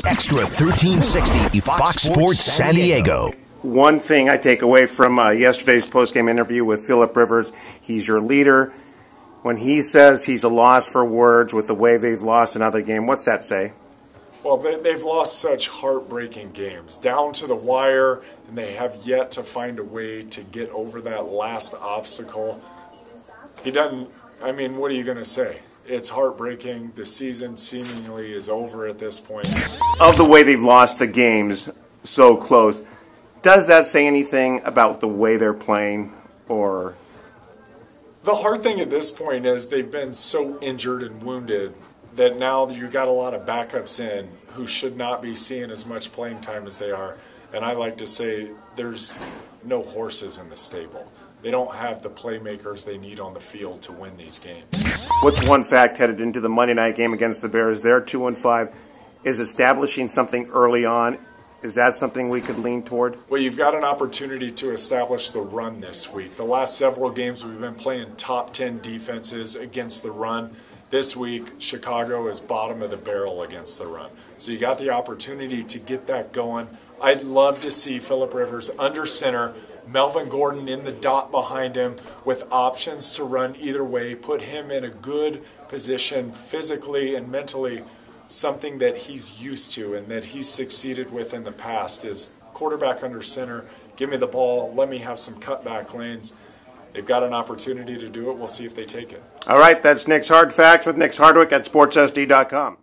XTRA 1360 Fox Sports San Diego. One thing I take away from uh, yesterday's postgame interview with Philip Rivers, he's your leader. When he says he's a loss for words with the way they've lost another game, what's that say? Well, they, have lost such heartbreaking games, down to the wire, and they have yet to find a way to get over that last obstacle. He doesn't, I mean, what are you going to say? It's heartbreaking. The season seemingly is over at this point. Of the way they've lost the games so close, does that say anything about the way they're playing or the hard thing at this point is they've been so injured and wounded that now you got a lot of backups in who should not be seeing as much playing time as they are. And I like to say there's no horses in the stable. They don't have the playmakers they need on the field to win these games. What's one fact headed into the Monday night game against the Bears? They're two and five. Is establishing something early on is that something we could lean toward? Well, you've got an opportunity to establish the run this week. The last several games we've been playing top 10 defenses against the run. This week, Chicago is bottom of the barrel against the run. So you got the opportunity to get that going. I'd love to see Philip Rivers under center, Melvin Gordon in the dot behind him with options to run either way, put him in a good position physically and mentally. Something that he's used to and that he's succeeded with in the past is quarterback under center, give me the ball, let me have some cutback lanes they've got an opportunity to do it. We'll see if they take it. All right, that's Nick's Hard Facts with Nick Hardwick at SportsSD.com.